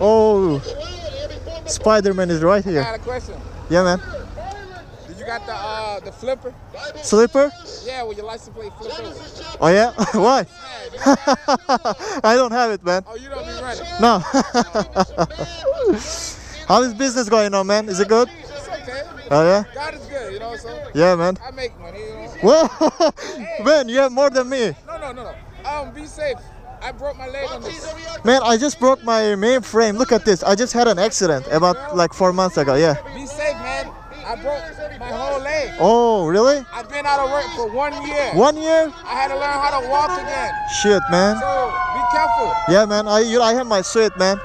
Oh, Spider-Man is right here. I got a question. Yeah, man. Did you got the uh the flipper? Slipper? Yeah, with your license plate flip over. Oh yeah? Why? I don't have it, man. oh, you don't be running. No. How is business going on, man? Is it good? It's okay. Oh yeah? God is good, you know. So Yeah, man. I make money, you know. Whoa, man, you have more than me. No, no, no, no. Um, be safe. I broke my leg on this. Man, I just broke my mainframe. Look at this. I just had an accident about like four months ago. Yeah. Be safe, man. I broke my whole leg. Oh, really? I've been out of work for one year. One year? I had to learn how to walk again. Shit, man. So be careful. Yeah, man. I you, I have my suit, man.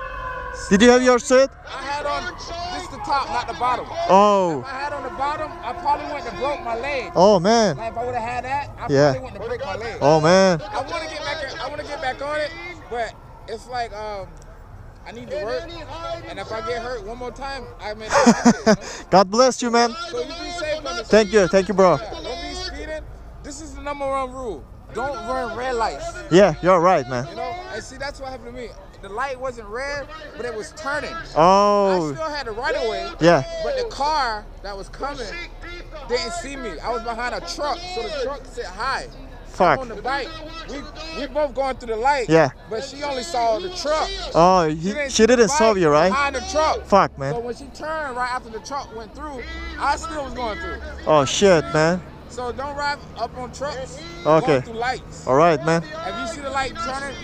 Did you have your suit? I had on just the top, not the bottom. Oh. If I had on the bottom, I probably wouldn't have broke my leg. Oh man. Like if I would have had that, I Yeah. probably wouldn't have break my leg. Oh man. I want to get back. I want to get back on it, but it's like um, I need to work, and if I get hurt one more time, I may not you know? God bless you, man. So you be safe. Thank you. Thank you, bro. Yeah, don't be speeding. This is the number one rule. Don't run red lights. Yeah, you're right, man. You know, and see that's what happened to me. The light wasn't red, but it was turning. Oh. I still had the right of way, Yeah. but the car that was coming didn't see me. I was behind a truck, so the truck sit high. Fuck. On the bike, we we both going through the light. Yeah. But she only saw the truck. Oh, he, she didn't saw you, right? Behind the truck. Fuck, So man. when she turned right after the truck went through, I still was going through. Oh shit, man. So don't ride up on trucks. Okay. Through lights. All right, man. If you see the light turning,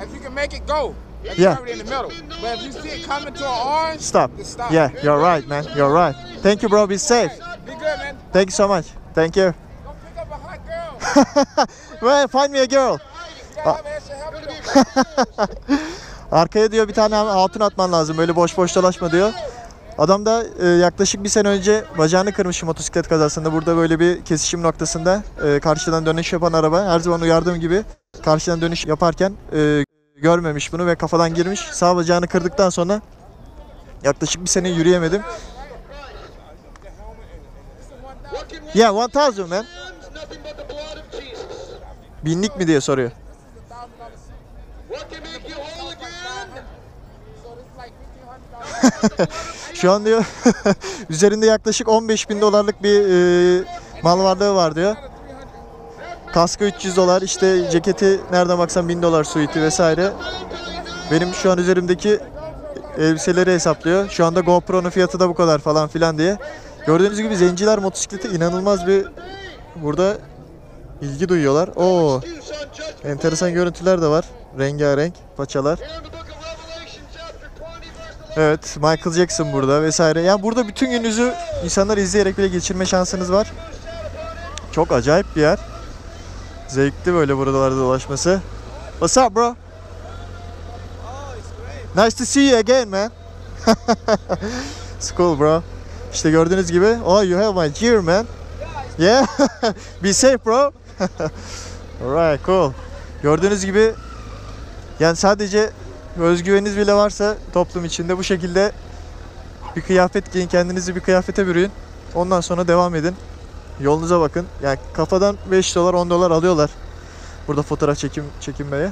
if you can make it go. If Yeah. in the middle. But if you see it coming to an orange, Stop. stop. Yeah, you're right, man. You're right. Thank you, bro. Be safe. Be good, man. Thank you so much. Thank you. Well, find me a girl. Arkaya diyor bir tane hatun atman lazım. Böyle boş boş dolaşma diyor. Adam da e, yaklaşık bir sene önce bacağını kırmış motosiklet kazasında. Burada böyle bir kesişim noktasında e, karşıdan dönüş yapan araba her zaman uyardığım gibi karşıdan dönüş yaparken e, görmemiş bunu ve kafadan girmiş. Sağ bacağını kırdıktan sonra yaklaşık bir sene yürüyemedim. Yeah, 1000 man. Binlik mi diye soruyor. So it's like $1,500. Şu an diyor üzerinde yaklaşık 15 bin dolarlık bir e, mal varlığı var diyor. Kaskı 300 dolar işte ceketi nereden baksan 1000 dolar suiti vesaire. Benim şu an üzerimdeki elbiseleri hesaplıyor. Şu anda GoPro'nun fiyatı da bu kadar falan filan diye. Gördüğünüz gibi zenciler motosiklete inanılmaz bir burada ilgi duyuyorlar. Oo, enteresan görüntüler de var. Rengarenk paçalar. Evet, Michael Jackson burada vesaire. Yani burada bütün gününüzü insanlar izleyerek bile geçirme şansınız var. Çok acayip bir yer. Zevkli böyle buralarda dolaşması. What's up bro? Nice to see you again man. It's cool bro. İşte gördüğünüz gibi. Oh you have my gear man. Yeah. Be safe bro. Alright cool. Gördüğünüz gibi yani sadece özgüveniniz bile varsa toplum içinde bu şekilde bir kıyafet giyin, kendinizi bir kıyafete bürüyün. Ondan sonra devam edin. Yolunuza bakın. Yani kafadan 5 dolar 10 dolar alıyorlar. Burada fotoğraf çekim çekinmeye.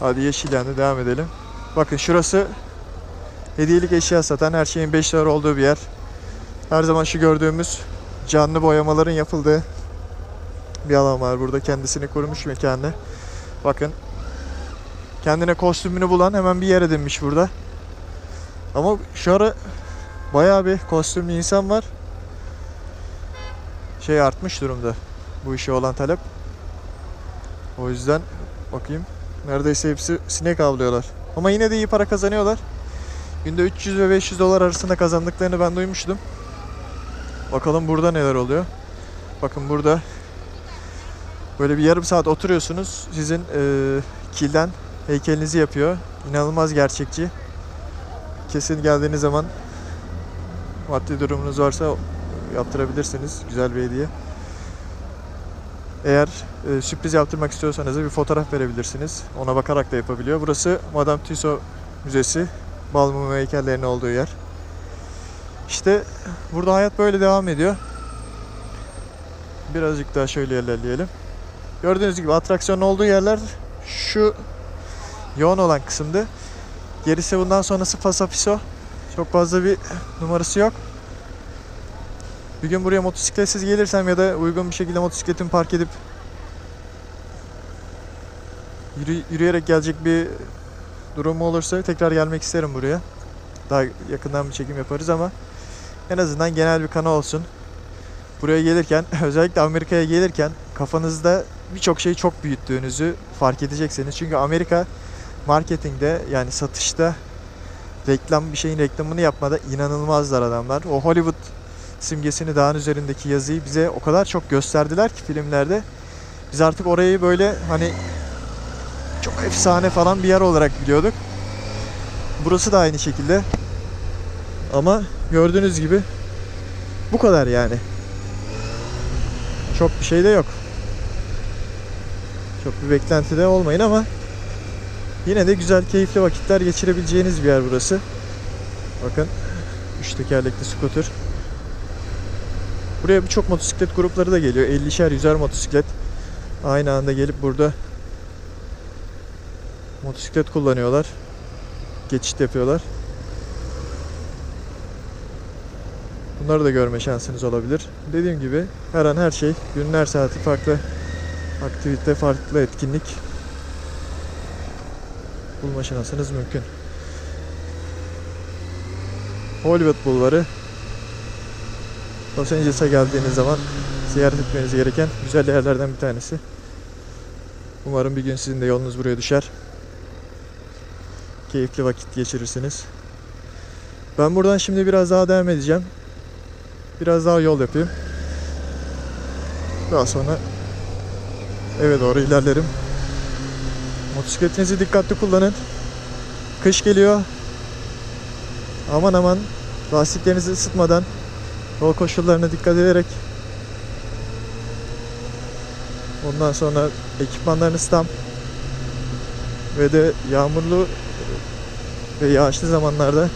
Hadi yeşil yandı devam edelim. Bakın şurası hediyelik eşya satan her şeyin 5 dolar olduğu bir yer. Her zaman şu gördüğümüz canlı boyamaların yapıldığı bir alan var burada. Kendisini kurmuş mekanı. Bakın kendine kostümünü bulan hemen bir yer edinmiş burada. Ama şu ara bayağı bir kostümlü insan var. Şey artmış durumda bu işe olan talep. O yüzden bakayım neredeyse hepsi sinek avlıyorlar. Ama yine de iyi para kazanıyorlar. Günde 300 ve 500 dolar arasında kazandıklarını ben duymuştum. Bakalım burada neler oluyor. Bakın burada böyle bir yarım saat oturuyorsunuz. Sizin eee kilden heykelinizi yapıyor. İnanılmaz gerçekçi. Kesin geldiğiniz zaman maddi durumunuz varsa yaptırabilirsiniz. Güzel bir hediye. Eğer e, sürpriz yaptırmak istiyorsanız da bir fotoğraf verebilirsiniz. Ona bakarak da yapabiliyor. Burası Madame Tussauds Müzesi. Bal mumu heykellerinin olduğu yer. İşte burada hayat böyle devam ediyor. Birazcık daha şöyle ilerleyelim. Gördüğünüz gibi atraksiyonun olduğu yerler şu yoğun olan kısımdı. Gerisi bundan sonrası fasafiso. Çok fazla bir numarası yok. Bir gün buraya motosikletsiz gelirsem ya da uygun bir şekilde motosikletimi park edip yürü- yürüyerek gelecek bir durumu olursa tekrar gelmek isterim buraya. Daha yakından bir çekim yaparız ama en azından genel bir kanı olsun. Buraya gelirken özellikle Amerika'ya gelirken kafanızda birçok şeyi çok büyüttüğünüzü fark edeceksiniz. Çünkü Amerika marketingde yani satışta reklam bir şeyin reklamını yapmada inanılmazlar adamlar. O Hollywood simgesini dağın üzerindeki yazıyı bize o kadar çok gösterdiler ki filmlerde. Biz artık orayı böyle hani çok efsane falan bir yer olarak biliyorduk. Burası da aynı şekilde. Ama gördüğünüz gibi bu kadar yani. Çok bir şey de yok. Çok bir beklentide olmayın ama yine de güzel, keyifli vakitler geçirebileceğiniz bir yer burası. Bakın, üç tekerlekli scooter. Buraya birçok motosiklet grupları da geliyor. 50'şer, 100'er motosiklet aynı anda gelip burada motosiklet kullanıyorlar. Geçit yapıyorlar. Bunları da görme şansınız olabilir. Dediğim gibi her an her şey, günün her saati farklı aktivite, farklı etkinlik bulma şansınız mümkün. Hollywood Bulvarı Los Angeles'a geldiğiniz zaman ziyaret etmeniz gereken güzel yerlerden bir tanesi. Umarım bir gün sizin de yolunuz buraya düşer. Keyifli vakit geçirirsiniz. Ben buradan şimdi biraz daha devam edeceğim. Biraz daha yol yapayım. Daha sonra eve doğru ilerlerim. Motosikletinizi dikkatli kullanın. Kış geliyor. Aman aman lastiklerinizi ısıtmadan yol koşullarına dikkat ederek ondan sonra ekipmanlarınız tam ve de yağmurlu ve yağışlı zamanlarda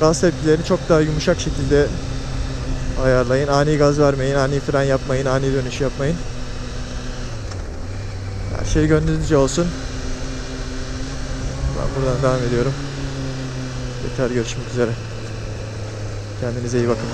gaz tepkilerini çok daha yumuşak şekilde ayarlayın. Ani gaz vermeyin, ani fren yapmayın, ani dönüş yapmayın. Her şey gönlünüzce olsun. Ben buradan devam ediyorum. Tekrar görüşmek üzere. Kendinize iyi bakın.